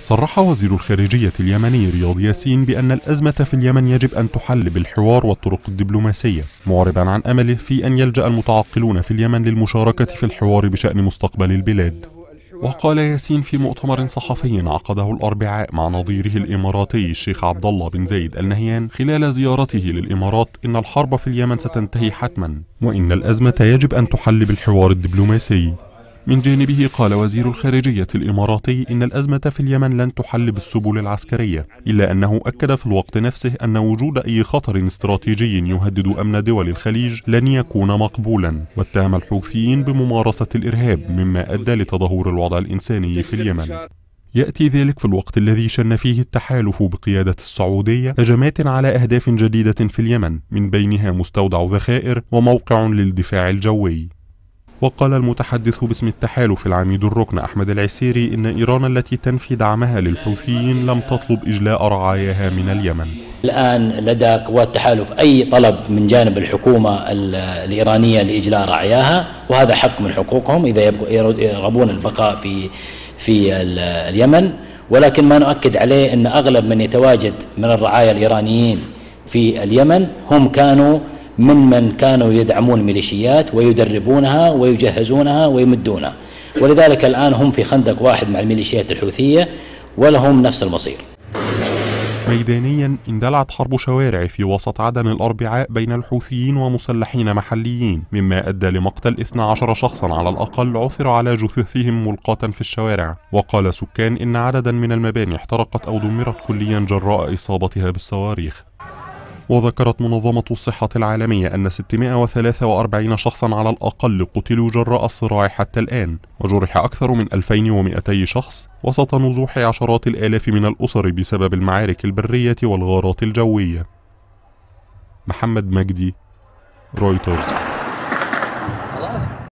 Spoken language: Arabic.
صرح وزير الخارجية اليمني رياض ياسين بأن الأزمة في اليمن يجب أن تحل بالحوار والطرق الدبلوماسية معربا عن أمله في أن يلجأ المتعقلون في اليمن للمشاركة في الحوار بشأن مستقبل البلاد. وقال ياسين في مؤتمر صحفي عقده الأربعاء مع نظيره الإماراتي الشيخ عبد الله بن زايد النهيان خلال زيارته للإمارات إن الحرب في اليمن ستنتهي حتما وإن الأزمة يجب أن تحل بالحوار الدبلوماسي. من جانبه قال وزير الخارجية الإماراتي إن الأزمة في اليمن لن تحل بالسبل العسكرية إلا أنه أكد في الوقت نفسه أن وجود أي خطر استراتيجي يهدد أمن دول الخليج لن يكون مقبولا واتهم الحوثيين بممارسة الإرهاب مما أدى لتدهور الوضع الإنساني في اليمن. يأتي ذلك في الوقت الذي شن فيه التحالف بقيادة السعودية هجمات على أهداف جديدة في اليمن من بينها مستودع ذخائر وموقع للدفاع الجوي. وقال المتحدث باسم التحالف العميد الركن أحمد العسيري إن إيران التي تنفي دعمها للحوثيين لم تطلب إجلاء رعاياها من اليمن. الآن لدى قوات التحالف أي طلب من جانب الحكومة الإيرانية لإجلاء رعاياها وهذا حق من حقوقهم إذا يرغبون البقاء في في اليمن. ولكن ما نؤكد عليه أن أغلب من يتواجد من الرعايا الإيرانيين في اليمن هم كانوا من من كانوا يدعمون الميليشيات ويدربونها ويجهزونها ويمدونها. ولذلك الآن هم في خندق واحد مع الميليشيات الحوثية ولهم نفس المصير. ميدانيا اندلعت حرب شوارع في وسط عدن الأربعاء بين الحوثيين ومسلحين محليين مما أدى لمقتل 12 شخصا على الأقل عثر على جثثهم ملقاة في الشوارع. وقال سكان إن عددا من المباني احترقت أو دمرت كليا جراء إصابتها بالصواريخ. وذكرت منظمة الصحة العالمية أن 643 شخصا على الأقل قتلوا جراء الصراع حتى الآن وجرح أكثر من 2200 شخص وسط نزوح عشرات الآلاف من الأسر بسبب المعارك البرية والغارات الجوية. محمد مجدي رويترز